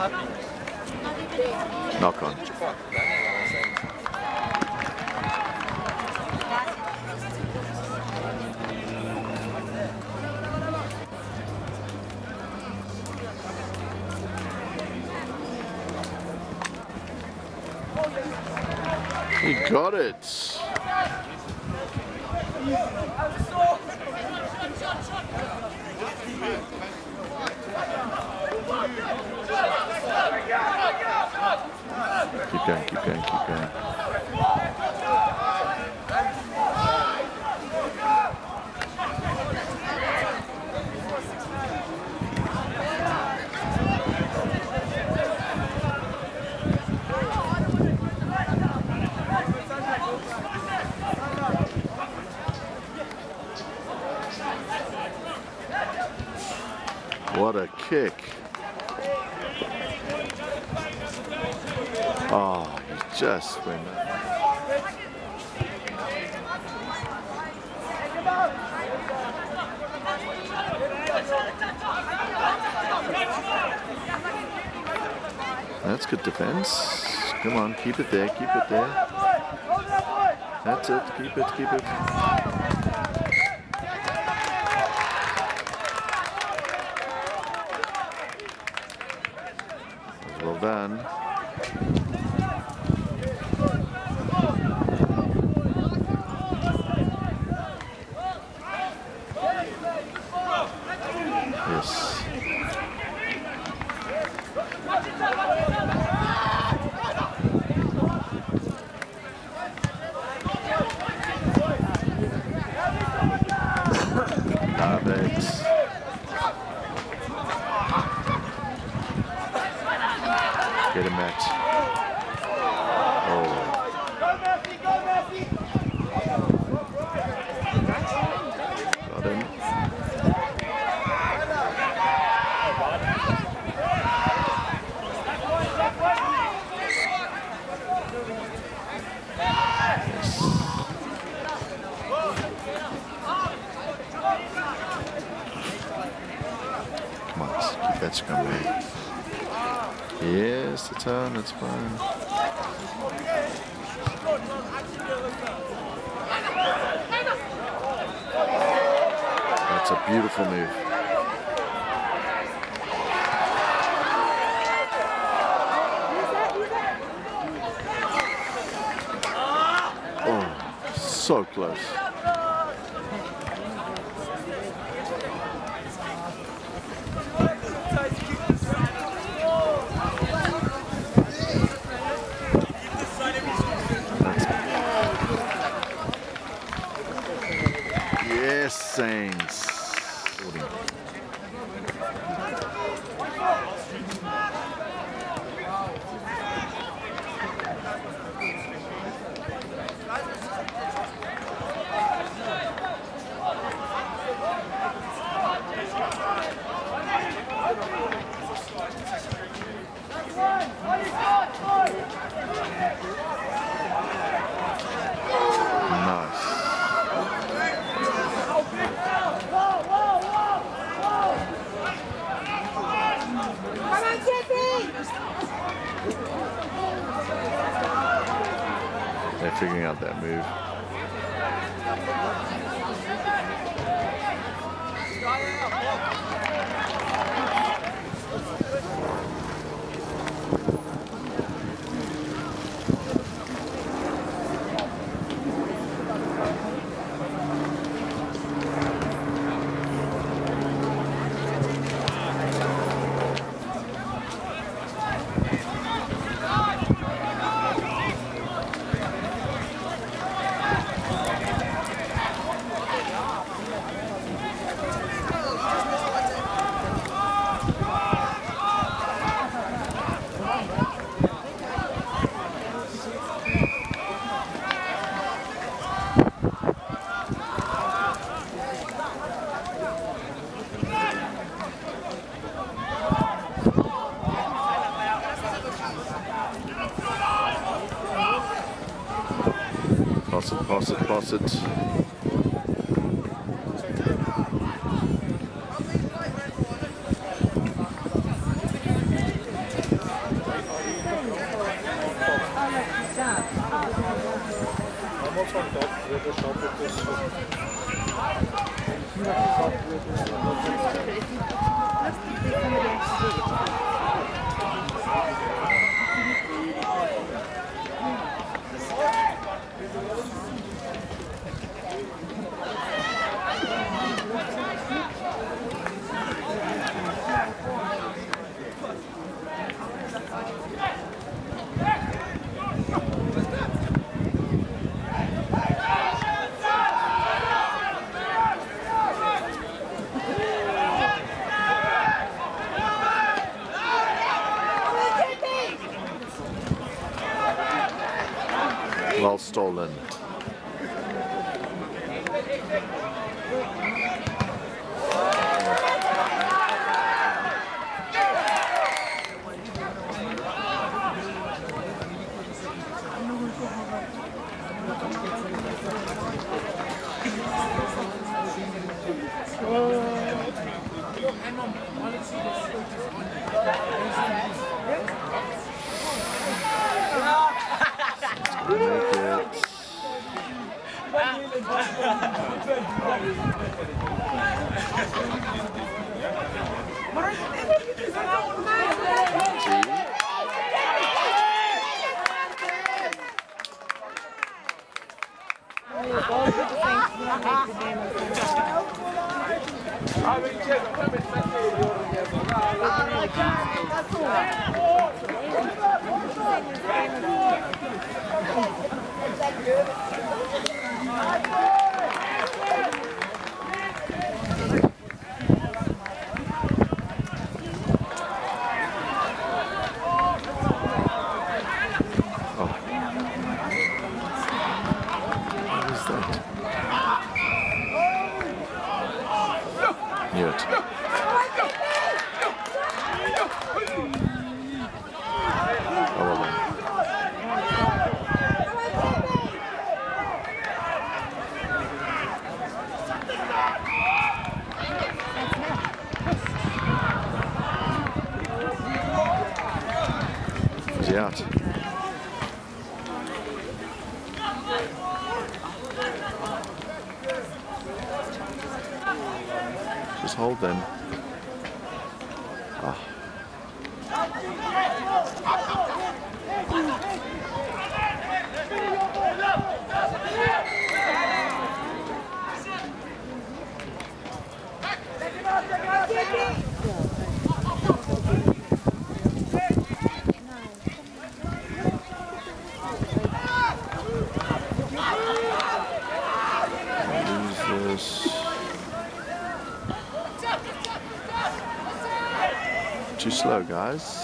Knock on. He got it. What a kick. Oh, he just. That's good defense. Come on, keep it there, keep it there. That's it, keep it, keep it. Well done. Yes. Love it. Get him, Matt. Oh. Got him. Come on, let's keep that scrum going. Yes, the turn, that's fine. That's a beautiful move. Oh, so close. Yes, Saints. Nice. They're figuring out that move. Pass it, pass Well stolen. It. Oh, well then. Is he out? Just hold them. Ah. Jesus. Too slow,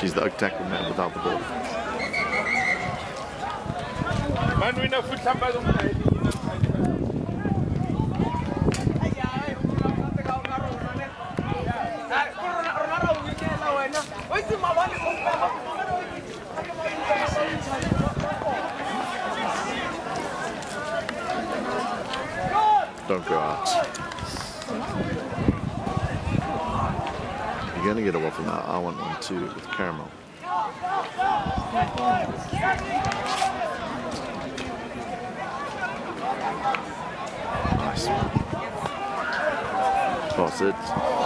She's the tackle man without the ball. Inafuta ambazo mnaeli. Don't go out. You're gonna get a waffle now. I want one too with caramel. Nice. Pass it.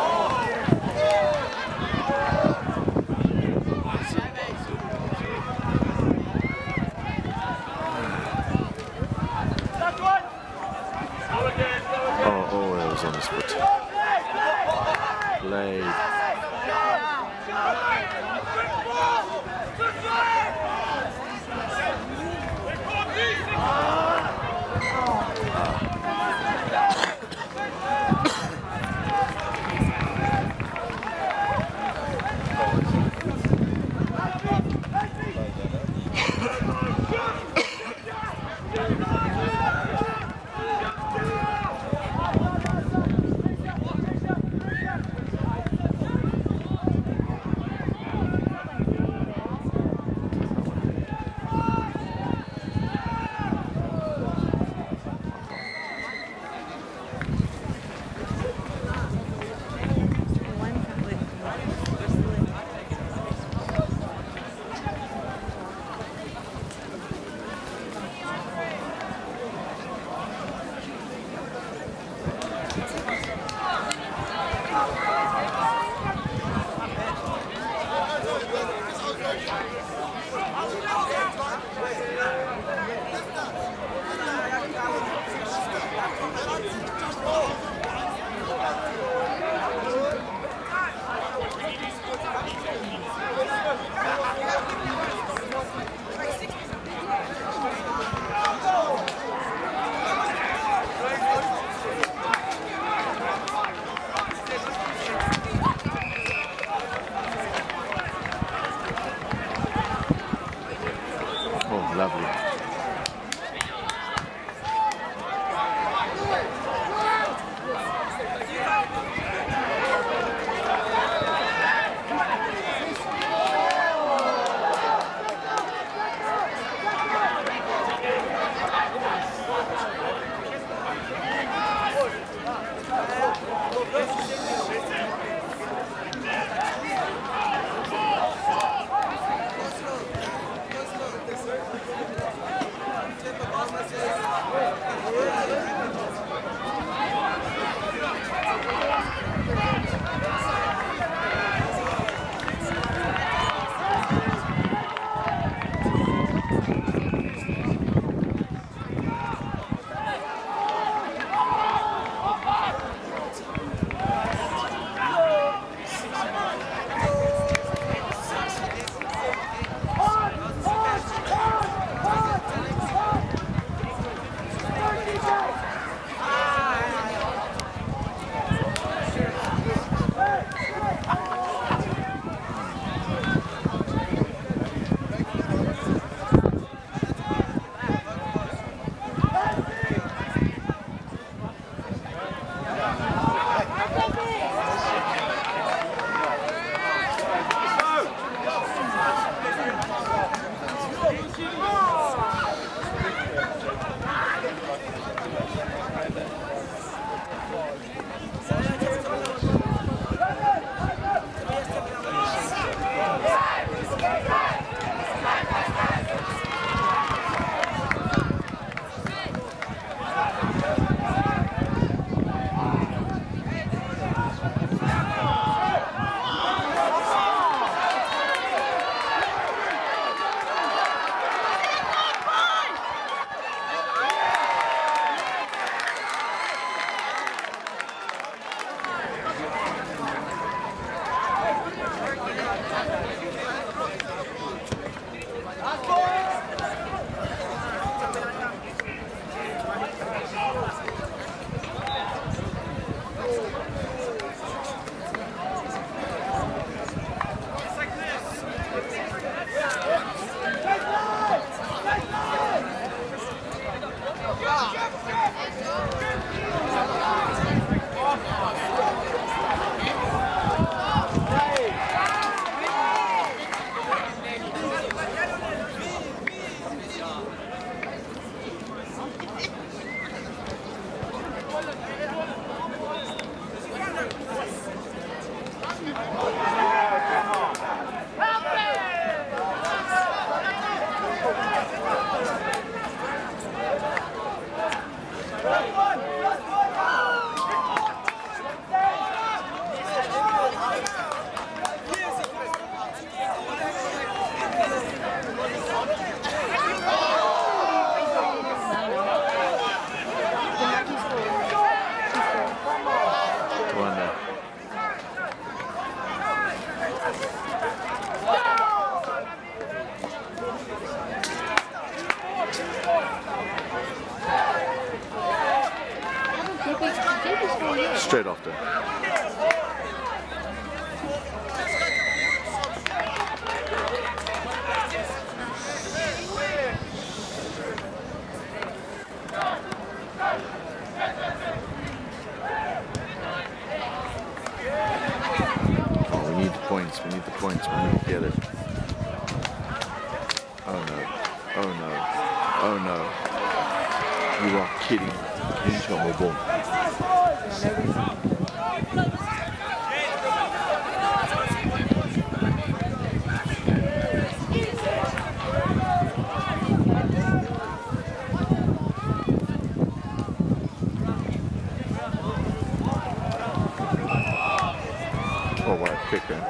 What.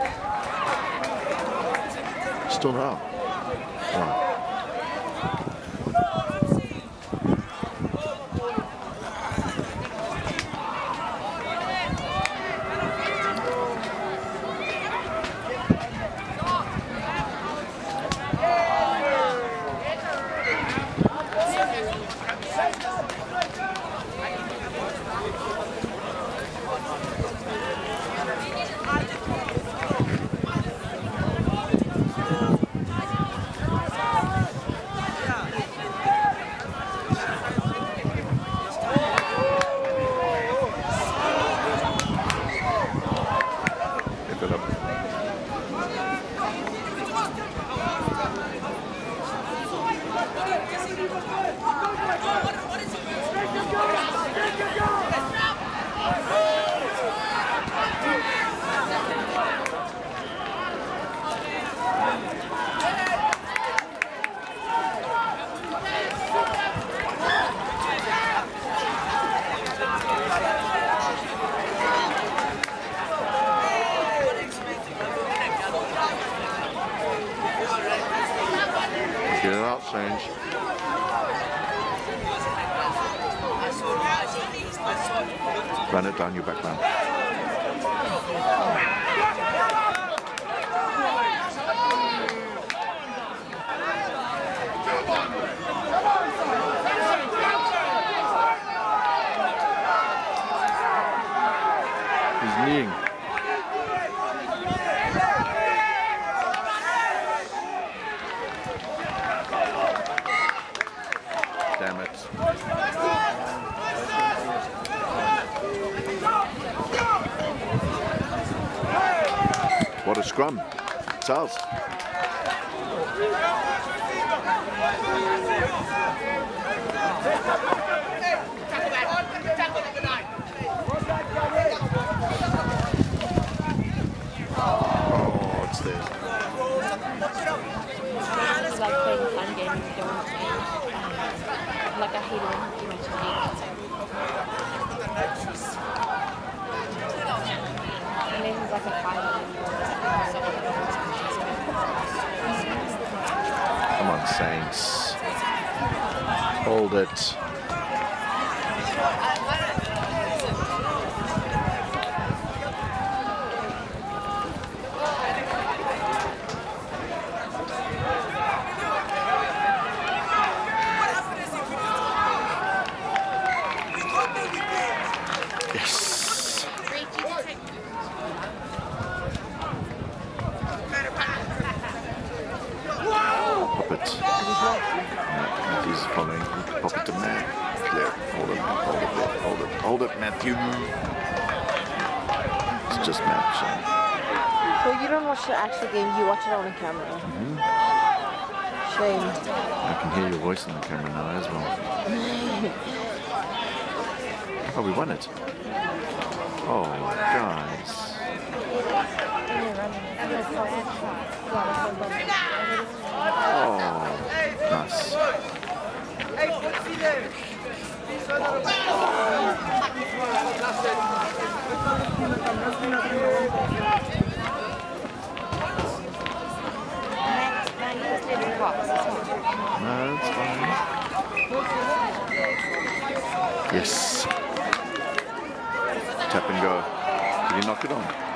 Still not out. Get it out, Strange. Run it down your back man. He's kneeing. Damn it. What a scrum. Ours. Oh, it's. It's like playing fun you don't to change. Um, hate. And this is like a five Come on, Saints. Hold it. Yes. Pop it. No, he's following. Pop it to Matt. There. Hold it, Matt. Hold it there. Hold it. Hold it, Matthew. It's just Matt. Shane. So you don't watch the actual game, you watch it on a camera. Mm-hmm. Shame. I can hear your voice on the camera now as well. Oh, we won it. Oh, guys. Oh, nice. Man, it's fine. Yes. Tap and go. Did he knock it on?